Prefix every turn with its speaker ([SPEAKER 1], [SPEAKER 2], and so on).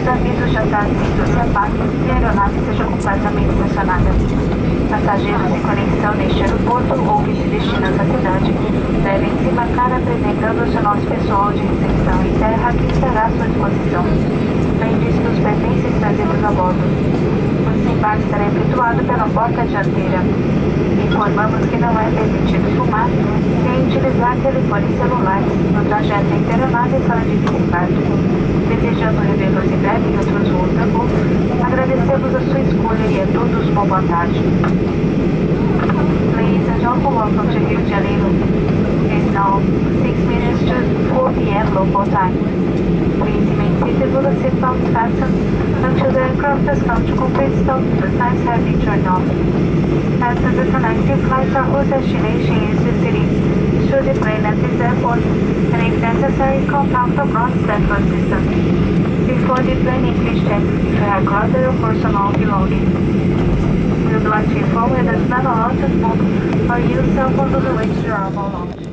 [SPEAKER 1] evitar cintos e apagues e a aeronave seja completamente estacionada. Passageiros em conexão neste aeroporto ou que se destinam à cidade devem se marcar apresentando o seu nome pessoal de recepção em terra que estará à sua disposição. Lembre-se dos pertences trazidos a bordo. O desembarque será efetuado pela porta dianteira. Informamos que não é permitido fumar nem utilizar telefones celulares no trajeto aeronave e sala de desembarque. Desejando revelar em breve em outros Gol, agradecemos a sua escolha e a todos uma boa tarde. Ladies and gentlemen, welcome to Rio de Janeiro. It's now 6 minutes to 4 p.m. local time. Please remain the seatbelt fastened until the aircraft has come to complete stop the signs have been turned off. After the connecting flights, our whose destination is the city. Should the plane at this airport, and if necessary, contact the broadcast system. Before deplaning, please check if you have cluttered your personal belongings. Would like to inform you that none of us smoke or use cell phones on the way to your.